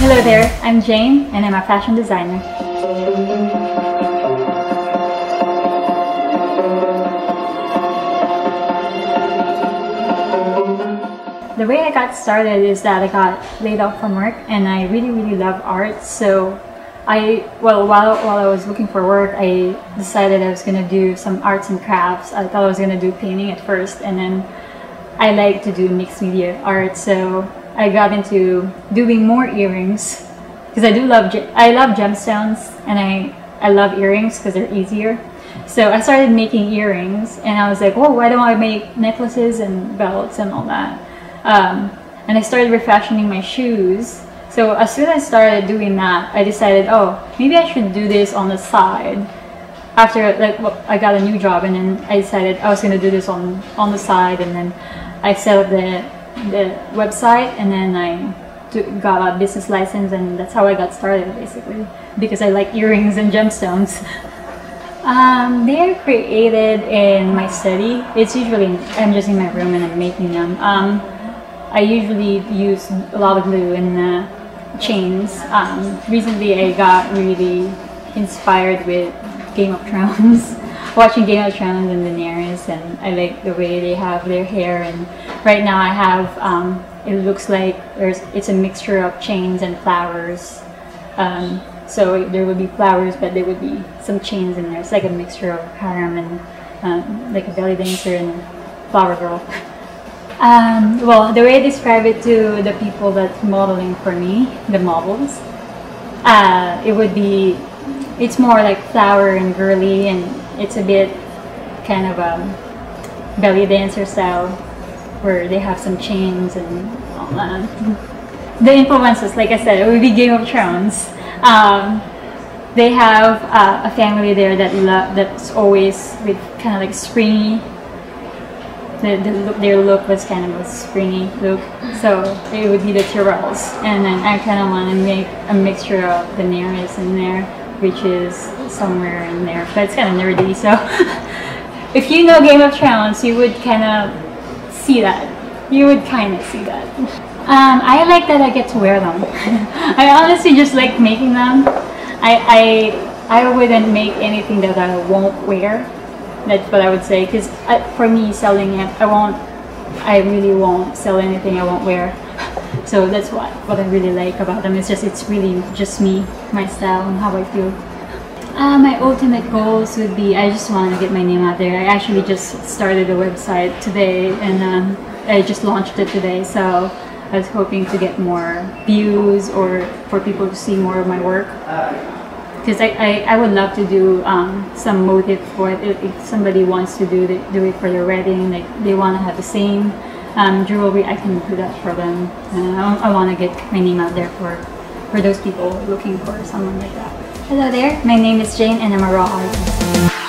Hello there, I'm Jane and I'm a fashion designer. The way I got started is that I got laid off from work and I really really love art so I well while while I was looking for work I decided I was gonna do some arts and crafts I thought I was gonna do painting at first and then I like to do mixed media art so I got into doing more earrings because I do love I love gemstones and I I love earrings because they're easier so I started making earrings and I was like oh why don't I make necklaces and belts and all that um, and I started refashioning my shoes. So as soon as I started doing that, I decided, oh, maybe I should do this on the side. After like I got a new job, and then I decided I was gonna do this on on the side, and then I set up the the website, and then I got a business license, and that's how I got started basically because I like earrings and gemstones. Um, they are created in my study. It's usually I'm just in my room and I'm making them. Um, I usually use a lot of glue and uh, chains. Um, recently, I got really inspired with Game of Thrones, watching Game of Thrones and Daenerys, and I like the way they have their hair. And right now, I have um, it looks like there's it's a mixture of chains and flowers. Um, so there would be flowers, but there would be some chains in there. It's like a mixture of harem and um, like a belly dancer and flower girl. Um, well, the way I describe it to the people that's modeling for me, the models, uh, it would be, it's more like flower and girly, and it's a bit kind of a belly dancer style, where they have some chains and all that. The influences, like I said, it would be Game of Thrones. Um, they have uh, a family there that that's always with kind of like springy the, the look, their look was kind of a springy look. So it would be the Tyrells. And then I kind of want to make a mixture of the Daenerys in there, which is somewhere in there. But it's kind of nerdy, so if you know Game of Thrones, you would kind of see that. You would kind of see that. Um, I like that I get to wear them. I honestly just like making them. I, I, I wouldn't make anything that I won't wear that's what I would say. Because for me, selling it, I won't. I really won't sell anything I won't wear. So that's what what I really like about them. It's just it's really just me, my style, and how I feel. Uh, my ultimate goals would be I just want to get my name out there. I actually just started a website today and um, I just launched it today. So I was hoping to get more views or for people to see more of my work because I, I, I, would love to do um, some motive for it if, somebody wants to do the, do it for their wedding like they want to have the same um, jewelry I can do that for them. I, I want to get my name out there for for those people looking for someone like that. Hello there my name is Jane and I'm a raw artist